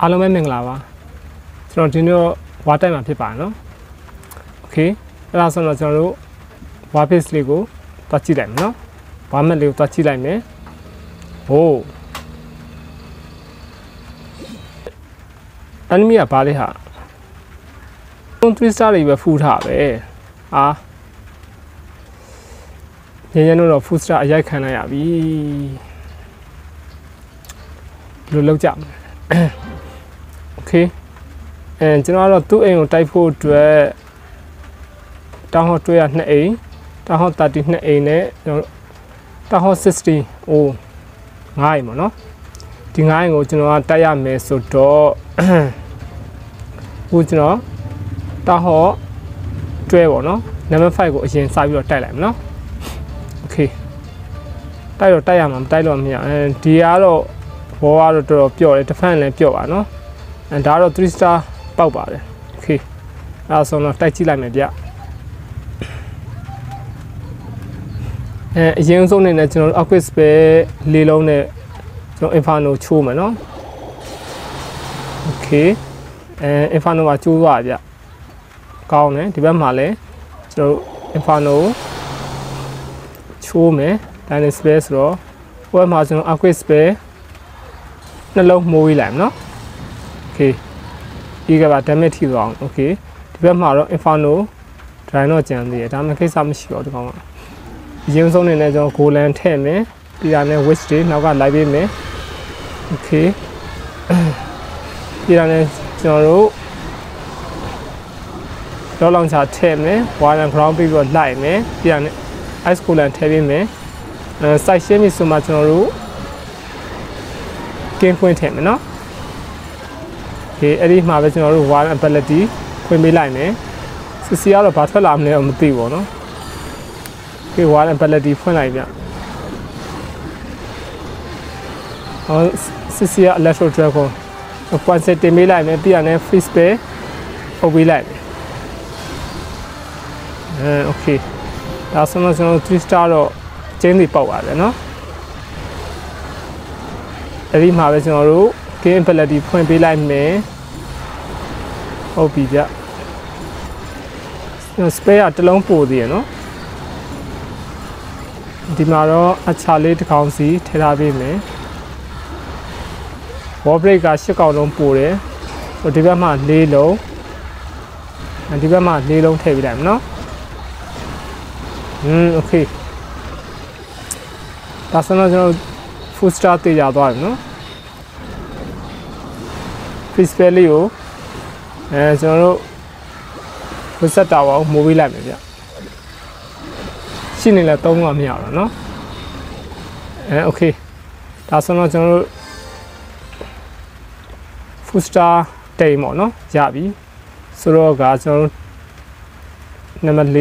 အားလုံးပဲမင်္ဂလာပါကျွန်တော်ဒီနေ့ဝါတိုက်မှာဖြစ်ပါတယ်နော်โอเคအဲ့ဒါဆိုတော့ကျွန်တော်တို့ဝါ page လေးကိုတွားကြည့်လိုက်မယ်နော်ဝါမက်လေးကိုတွားကြည့်လိုက်မယ်ဟိုး enemy ကဘာလဲဟာ3 star တွေပဲဖူးထားပဲအာညညတို့တော့ full star အရိုက်ခံလိုက်ရပြီဘယ်လိုလုပ်ကြမလဲ okay အဲကျွန်တော်ကတော့သူ့အိမ်ကိုတိုက်ဖို့အတွက်တောင်ဟောတွေ့ရ2အိမ်တောင်ဟော32အိမ်နဲ့ကျွန်တော်တောင်ဟော60 oh 9အိမ်ပေါ့နော်ဒီ9အိမ်ကိုကျွန်တော်ကတိုက်ရမယ်ဆိုတော့ခုကျွန်တော်တောင်ဟောတွဲပေါ့နော်နံပါတ်5ကိုအရင်စပြီးတော့တိုက်လိုက်မယ်နော် okay တိုက်တော့တိုက်ရမှာမတိုက်တော့မရအဲဒီကတော့ဘောကတော့တော်တော်ပျော့တယ်တစ်ဖက်လည်းပျော့ပါနော် အဲဒါကတော့3 star ပောက်ပါတယ်โอเคအဲဒါဆိုတော့တိုက်ကြည့်လိုက်မယ်ဗျအဲအရင်ဆုံးနေနဲ့ကျွန်တော်တို့ Aquis ပဲလေးလုံးနဲ့ကျွန်တော် Inferno ချိုးမယ်နော်โอเคအဲ Inferno မှာချိုးသွားဗျကောင်းတယ်ဒီဘက်မှာလည်းကျွန်တော်တို့ Inferno ချိုးမယ် Dynamic Space ဆိုတော့ဟိုဘက်မှာကျွန်တော် Aquis ပဲနှလုံးမိုးဝေးလိုက်မယ်နော်โอเ okay ဒီကဘာ damage ထိသွားအောင် okay ဒီဘက်မှာတော့ inferno drain တော့ကျန်သေးတယ်ဒါမှကိစ္စမရှိတော့ဒီကောင်ကအရင်ဆုံးနေနဲ့ကျွန်တော် golan ထည့်မယ်ပြီးတာနဲ့ wish day နောက်က live ပေးမယ် okay ပြီးတာနဲ့ကျွန်တော်တို့လောလောင်ချာထည့်မယ် wire and ground ပြီးတော့လိုက်မယ်ပြီးတာနဲ့ ice coolant ထည့်ပေးမယ်အဲ site ရှင်းပြီဆိုမှကျွန်တော်တို့ကင်းခွင့်ထည့်မယ်နော် ဒီအဲ့ဒီမှာပဲကျွန်တော်တို့ wire ability ခွင့်ပေးလိုက်မယ်စစ်စီကတော့ဘာထွက်လာမလဲတော့မသိဘူးเนาะဒီ wire ability ဖွင့်လိုက်ပြဟောစစ်စီက electro dragon ပွန်စက်တင်ပေးလိုက်မယ်ပြီးရတယ် free space ပုတ်ပေးလိုက်မယ်အဲ okay ဒါဆိုတော့ကျွန်တော်3 star တော့ကျင်းစီပေါက်ပါတယ်เนาะအဲ့ဒီမှာပဲကျွန်တော်တို့ game ability ဖွင့်ပေးလိုက်မယ်ဟုတ်ပြီဗျ spare ကတစ်လုံးပို့သေးရနော်ဒီမှာတော့အချာလေးတစ်ကောင်စီထည့်ထားပေးမယ် wall break က၈កောင်လုံးပို့တယ်ဟိုဒီဘက်မှာ၄လုံးဒီဘက်မှာ၄လုံးထည့်ပေးလိုက်မယ်နော်อืมโอเคဒါဆိုတော့ကျွန်တော် full star တေးကြသွားပြီနော် free spell လေးကိုအဲကျွန်တော်တို့ဝက်ဆက်တာပါမိုးပေးလိုက်မယ်ဗျရှိနေလဲသုံးလို့မရတော့เนาะအဲโอเคဒါဆိုတော့ကျွန်တော်တို့ full star တိမ်ပေါ့เนาะရပြီဆိုတော့ကကျွန်တော်တို့နံပါတ်၄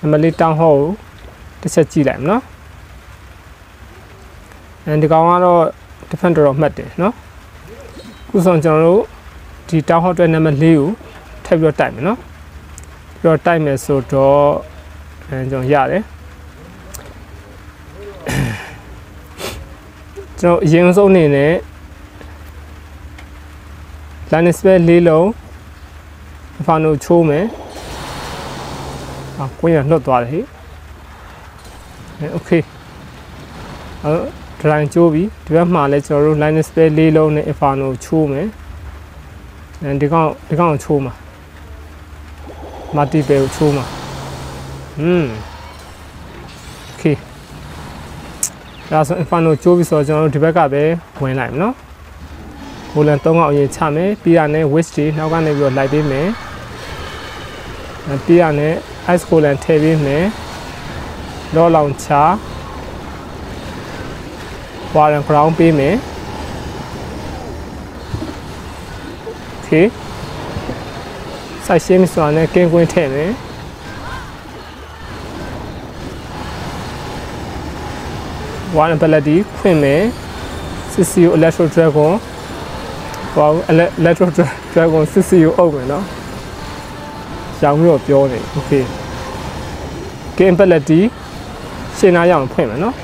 နံပါတ်၄တောင်းဟောကိုတစ်ချက်ကြည့်လိုက်မနော်အဲဒီကောင်ကတော့ defend တော်မှတ်တယ်เนาะ ခုဆုံးကျွန်တော်တို့ဒီတောင်းဟောအတွက်နံပါတ်၄ကိုထပ်ပြီးတော့တိုက်မယ်နော်ပြီးတော့တိုက်မယ်ဆိုတော့အဲကျွန်တော်ရတယ်ကျွန်တော်အရင်ဆုံးအနေနဲ့ Linux ပဲ၄လုံးဖာနိုချိုးမယ်အာကိုရနှုတ်သွားတယ်ဟိအဲโอเคအဲ dry ချိုးပြီးဒီဘက်မှာလည်းကျွန်တော်တို့ line spray လေးလုံးနဲ့ inferno ချိုးမယ်အဲဒီကောင်ဒီကောင်ချိုးမှာ multiple ချိုးမှာอืม okay ဒါဆို inferno ချိုးပြီးဆိုတော့ကျွန်တော်တို့ဒီဘက်ကပဲဝင်လိုက်မယ်နော်ဟိုလန်၃ကောင်အရင်ချမယ်ပြီးရနဲ့ waste တွေနောက်ကနေပြီးတော့လိုက်ပေးမယ်ပြီးရနဲ့ ice colon ထည့်ပေးမယ်လောလောင်ချာ ဝါရန် ground ပေးမယ် okay စိုက်ရှင်းမစွာနဲ့ကင်းကွင်းထည့်မယ်ဝါရန် ability ဖွင့်မယ် CCU electro dragon ဟော electro dragon CCU အုပ်မယ်နော်ရောင်ပြီးတော့ပြောနေ okay game ability ရှင်းနာရအောင်ဖွင့်မယ်နော်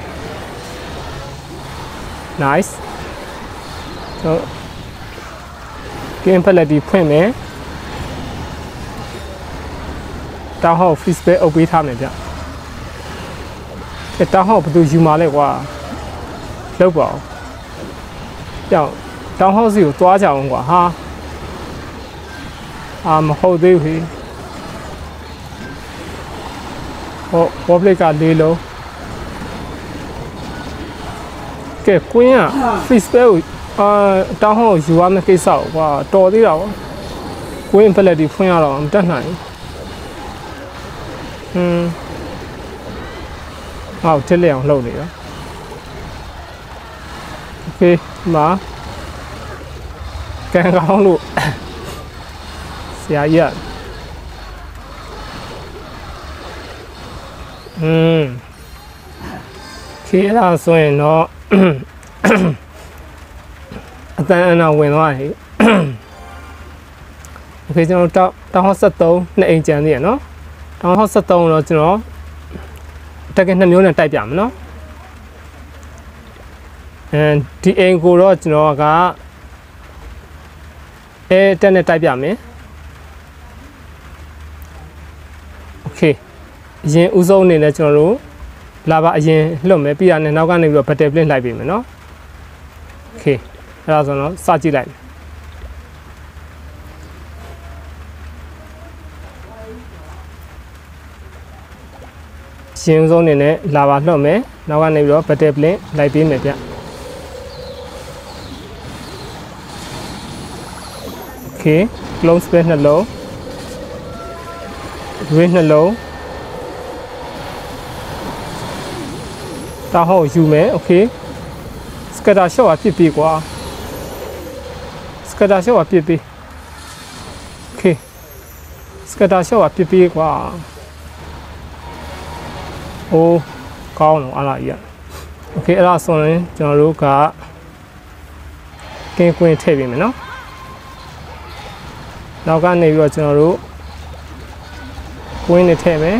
nice ဆိုကင်းဖက်လက်တီဖွင့်မယ်တောင်းဟောက် free space အုပ်ပေးထားမယ်ဗျအဲတောင်းဟောက်ဘယ်သူယူมาလဲကွာလောက်ပါအောင်ကြောက်တောင်းဟောက်စီကိုသွားကြအောင်ကွာဟာအာမဟုတ်သေးဘူးဟောဘောပလစ်ကလေးလုံး ကဲကွင်းက free space ကိုအာတောင်းဟောက်ယူရမယ့်ကိစ္စကိုကွာတော်သေးတာကွာကွင်းဖက်လက်တီဖွင့်ရတော့မတက်နိုင်ဘူး ဟင်းဟောက်တစ်လက်အောင်လှုပ်နေရောโอเคမာကန်ကောင်းလို့ဆရာကြီးကอืมခေရဆိုရင်တော့ အတန်းအနာဝင်သွားပြီโอเคကျွန်တော်တောက်တောင်း73နှစ်အိမ်ကျန်သေးရနော် တောင်းဟောက်73တော့ကျွန်တော်တက်ကနှစ်မျိုးနဲ့တိုက်ပြမယ်နော်အဲဒီအိမ်ကိုတော့ကျွန်တော်ကအဲတက်နဲ့တိုက်ပြမယ်โอเคအရင်ဥဆုံးအနေနဲ့ကျွန်တော်တို့ လာပါအရင်လွတ်မယ်ပြီးရတဲ့နောက်ကနေပြီးတော့ဘတ်တယ်ပလင့်လိုက်ပြီမယ်နော်โอเคအဲ့ဒါဆိုတော့စကြည့်လိုက်မယ် ရှင်ဦးဆုံးအနေနဲ့လာပါလှော့မယ်နောက်ကနေပြီးတော့ battle plane လိုက်ပေးမယ်ဗျ Okay clone space နှလုံး green နှလုံး တာဟောယူမယ် Okay scatter shot ကပြစ်ပြီကွာ scatter shot ကပြစ်ပြီ Okay scatter shot ကပြစ်ပြီကွာ ဟိုးကောင်းတော့အဲ့ဒါကြီးอ่ะโอเคအဲ့ဒါဆိုရင်ကျွန်တော်တို့ကကင်းကွင်းထည့်ပေးမယ်เนาะနောက်ကနေပြီးတော့ကျွန်တော်တို့ကွင်းနဲ့ထည့်မယ်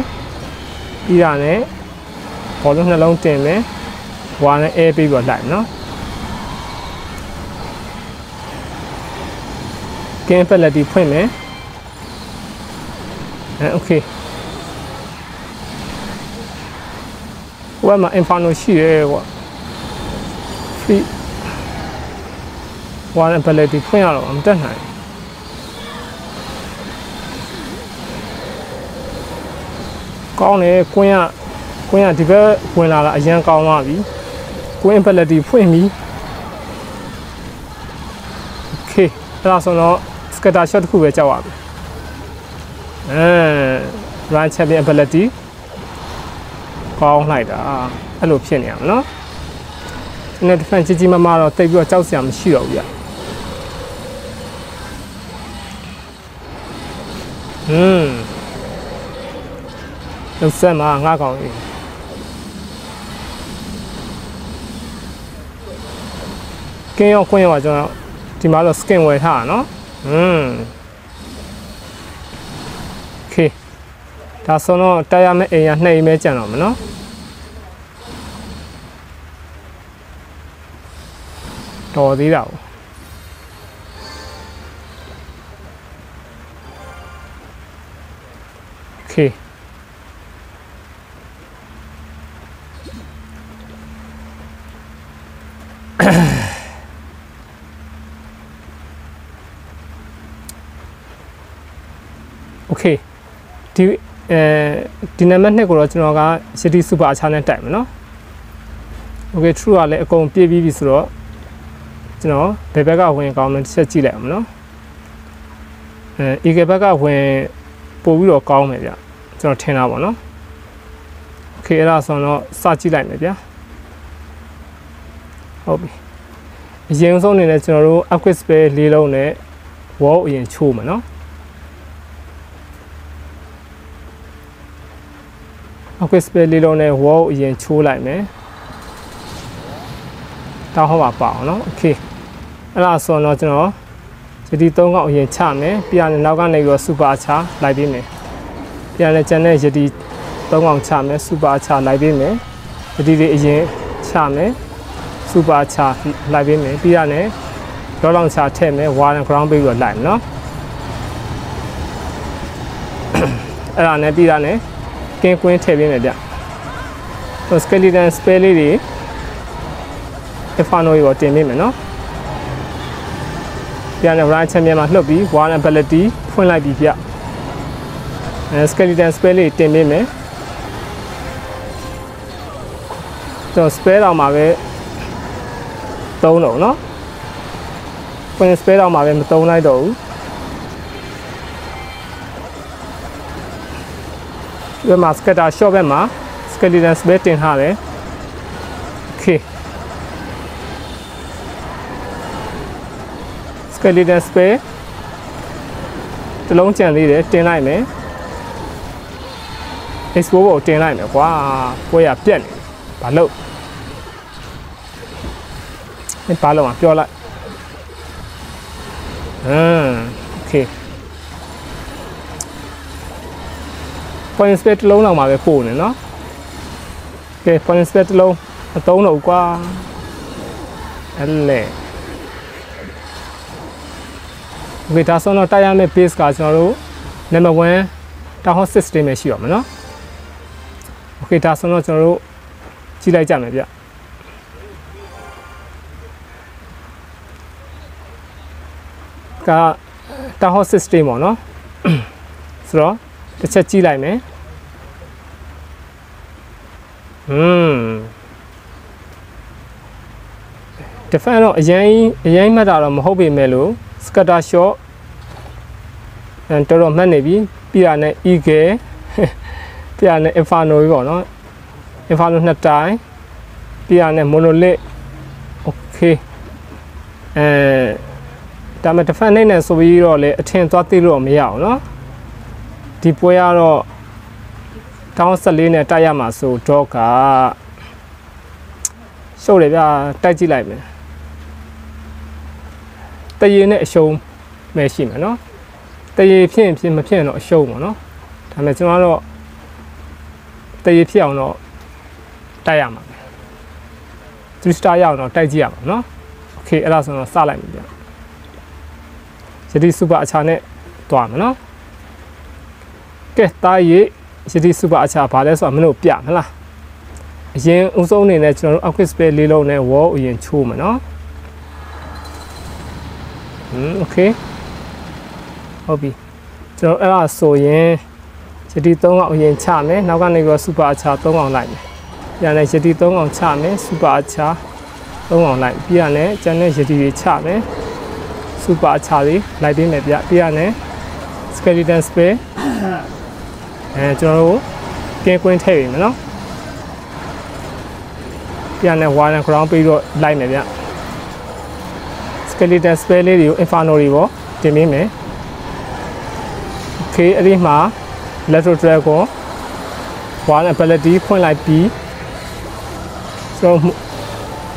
ပြီးတာနဲ့ ဘောလုံးနှလုံးတင်မယ်ဝါနဲ့အဲပြီးတော့လိုက်เนาะကင်းဖက်လက်တီဖွင့်မယ်အဲโอเค ဟိုဘက်မှာ inferno ရှိရဲကွာ free one ability ဖွင့်ရတော့မတက်နိုင်ကောင်းတယ်ကွင်းက ကွင်းကဒီဘက်ဝင်လာတာအရင်ကောင်းသွားပြီကွင်း ability ဖွင့်ပြီ okay အဲ့ဒါဆိုတော့ scatter shot တစ်ခုပဲကြောက်ရပြီအဲ run champion ability ကောင်းလိုက်တာအဲ့လိုဖြစ်နေရမှာနော်ဒီနေ့ defense ကြီးကြီးမားမားတော့တိတ်ပြီးတော့ကြောက်စရာမရှိတော့ဘူးဗျဟွန်းလောက်ဆက်မှာငါကောင်ကြီး ကင်းရောကွင်းရောကျွန်တော်ဒီမှာတော့ skin ဝယ်ထားတာနော်ဟွန်း okay ဒါဆိုတော့တက်ရမယ့်အိမ်ကနှစ်အိမ်ပဲကျန်တော့မယ်နော်တော်သေးတာပေါ့โอเค ဒီအဲဒီနံပါတ်2ကိုတော့ကျွန်တော်က City Super Archer နဲ့တိုက်မယ်နော် Okay true ကလည်းအကုန်ပြည့်ပြီးပြီဆိုတော့ကျွန်တော်ဘယ်ဘက်ကဝင်ကောင်းမလဲတစ်ချက်ကြည့်လိုက်အောင်နော်အဲ Eagle ဘက်ကဝင်ပို့ပြီးတော့ကောင်းမယ်ဗျကျွန်တော်ထင်တာပေါ့နော် Okay အဲ့ဒါဆိုတော့စကြည့်လိုက်မယ်ဗျဟုတ်ပြီအရင်ဆုံးအနေနဲ့ကျွန်တော်တို့ upgrade spell လေးလုံးနဲ့ wall အရင်ချိုးမယ်နော် upgrade spell လေးလုံးနဲ့ wall အရင်ချိုးလိုက်မယ်တောင်းဟောပါပါအောင်နော် okay အဲ့ဒါဆိုတော့ကျွန်တော်ဒီဒီ၃កောက်အရင်ချမယ်ပြရတဲ့နောက်ကနေပြီးတော့ super ချလိုက်ပေးမယ်ပြရတဲ့ကျန်တဲ့ယတိ၃កောက်ချမယ် super ချလိုက်ပေးမယ်ယတိတွေအရင်ချမယ် super ချလိုက်ပေးမယ်ပြရတဲ့ဘလောလောင်ချထည့်မယ်ဝါနဲ့ ground ပေးပြီးတော့လိုက်မယ်နော်အဲ့ဒါနဲ့ပြီးတာနဲ့ ကင်းကွင်းထည့်ပေးမယ်ဗျဟို skeleton spell လေးတွေ Inferno ကိုတင်ပေးမယ်နော်ပြန်လည်း right champion မှာလှုပ်ပြီး wall ability ဖွင့်လိုက်ပြီးပြအဲ skeleton spell လေးတင်ပေးမယ်တော့ spell တော့မှာပဲသုံးတော့နော်ဖွင့် spell တော့မှာပဲမသုံးလိုက်တော့ဘူး ဒီမှာ scatter shot ဘက်မှာ skeleton spell တင်ထားတယ် okay skeleton spare တလုံးကြံသေးတယ်တင်လိုက်မယ် expo ကိုတင်လိုက်မယ်ကွာပွဲရပြက်နေဘာလို့ဒီဘာလို့မပြောလိုက်ဟမ်โ point spare တလုံးလောက်မှာပဲပို့နေเนาะကဲ point spare တလုံးအသုံးတော့ကွာအဲ့လေ Okay ဒါဆိုတော့တိုက်ရမယ့် base ကကျွန်တော်တို့ number 1 town hall system ပဲရှိရမှာเนาะ Okay ဒါဆိုတော့ကျွန်တော်တို့ကြည့်လိုက်ကြမယ်ဗျက town hall system ပေါ့เนาะဆိုတော့ တစ်ချက်ကြည့်လိုက်မယ်อืม defend တော့အရင်အရင်မှတ်တာတော့မဟုတ်ပေမဲ့လို့ scatter shot အဲတော်တော်မှတ်နေပြီပြရနဲ့ eagle ပြရနဲ့ inferno ကြီးပေါ့နော် inferno နှစ်တိုင်းပြရနဲ့ monolith okay အဲဒါမှ defend နေနဲ့ဆိုပြီးတော့လေအထင်သွားသိလို့မရအောင်နော် ဒီပွဲကတော့တောင်း14နဲ့တိုက်ရမှာဆိုတော့ကရှုပ်တယ်ဗျာတိုက်ကြည့်လိုက်မယ်တရေနဲ့အရှုံးပဲရှိမှာနော်တရေဖြစ်ရင်ဖြစ်မဖြစ်ရင်တော့အရှုံးပေါ့နော်ဒါပေမဲ့ကျွန်တော်ကတော့တရေဖြစ်အောင်တော့တိုက်ရမှာပဲ3 star ရအောင်တော့တိုက်ကြည့်ရမှာနော်โอเคအဲ့ဒါဆိုတော့စလိုက်ပြီဗျယတိစူပါအချာနဲ့တွားမှာနော် ကဲတားရေယတိစူပါအချာဘာလဲဆိုတော့မင်းတို့ပြမလားအရင်အုံဆုံးအနေနဲ့ကျွန်တော်တို့ outfit spell လေးလုံးနဲ့ wall အရင်ချိုးမှာနော်อืมโอเคဟုတ်ပြီကျွန်တော်အဲ့ဒါဆိုရင်ယတိ3အောင်အရင်ချမယ်နောက်ကနေပြီးတော့စူပါအချာ3အောင်လိုက်မယ်ပြန်လဲယတိ3အောင်ချမယ်စူပါအချာ3အောင်လိုက်ပြန်လဲကျန်တဲ့ယတိတွေချမယ်စူပါအချာတွေလိုက်ပေးမယ်ပြပြန်လဲ skeleton spare အဲကျွန်တော်တို့ကင်းကွင်းထည့်ပြီမယ်နော်ပြန်လဲ wire and ground ပြီးတော့လိုက်မယ်ဗျ skeleton spell လေးတွေကို inferno တွေပေါ့တင်ပေးမယ် okay အဲ့ဒီမှာ electro dragon one ability ဖွင့်လိုက်ပြီးဆိုတော့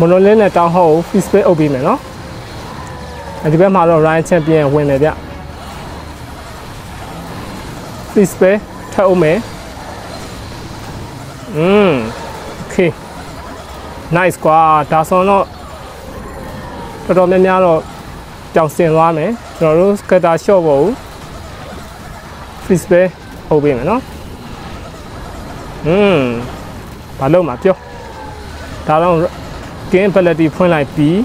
monolith နဲ့ town hall ကို free space အုပ်ပေးမယ်နော်အဲ့ဒီဘက်မှာတော့ Ryan champion ဝင်မယ်ဗျ free space ထပ်အုပ်မယ်อืม okay nice ကွာဒါဆိုတော့တော်တော်များများတော့ကြောင်စင်သွားမယ်ကျွန်တော်တို့ scatter shot ပေါ့ free space အုပ်ပေးမယ်နော်อืมဘာလို့မှာပြောဒါတော့ game ability ဖွင့်လိုက်ပြီး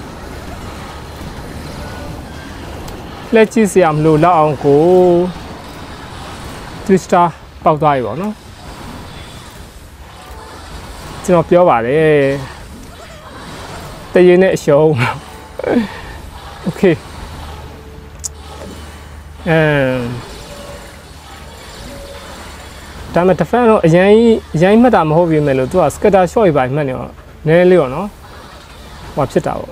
လက်ကြည့်စရာမလိုတော့အောင်ကို twister ပေါက်သွားပြီပေါ့နော်ကျွန်တော်ပြောပါတယ်တရင်နဲ့အရှုံး okay အဲဒါပေမဲ့ defend တော့အရင်အရင်မှတ်တာမဟုတ်ပြီမဲ့လို့သူက scatter shot ပဲမှတ်နေတော့နည်းနည်းလေးတော့နော်ဟိုဖြစ်တာပေါ့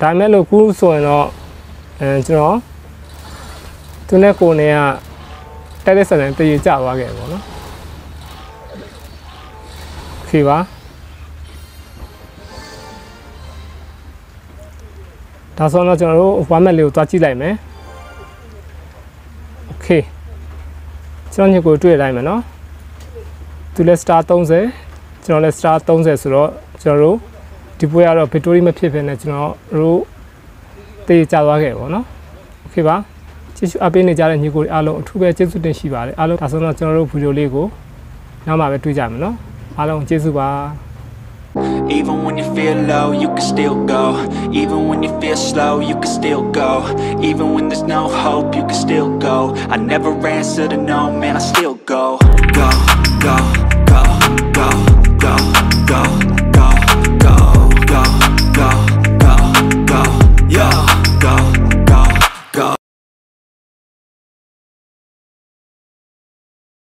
ဒါပေမဲ့လို့ခုဆိုရင်တော့အဲကျွန်တော်သူနဲ့ကိုနေက တိုက်တဲ့ဆက်တဲ့တရေကြသွားခဲ့ပေါ့နော်โอเคပါဒါဆိုတော့ကျွန်တော်တို့ format လေးကိုသွားကြည့်လိုက်မယ်โอเคကျွန်တော်ညကိုတွေ့လိုက်မယ်နော်သူလည်း star 30ကျွန်တော်လည်း star 30ဆိုတော့ကျွန်တော်တို့ဒီပွဲကတော့ victory မဖြစ်ဖြစ်နဲ့ကျွန်တော်တို့ တေးကြသွားခဲ့ပေါ့နော်โอเคပါ ကြည့်ရှုအားပေးနေကြတဲ့ညီကိုတွေအားလုံးအထူးပဲကျေးဇူးတင်ရှိပါတယ်အားလုံးဒါဆိုတော့ကျွန်တော်တို့ဗီဒီယိုလေးကိုနောက်မှပဲတွေ့ကြမယ်နော်အားလုံးကျေးဇူးပါ Even when you feel low, you can still go Even when you feel slow, you can still go Even when there's no hope, you can still go I never answer to no, man, I still go Go, go, go, go, go, go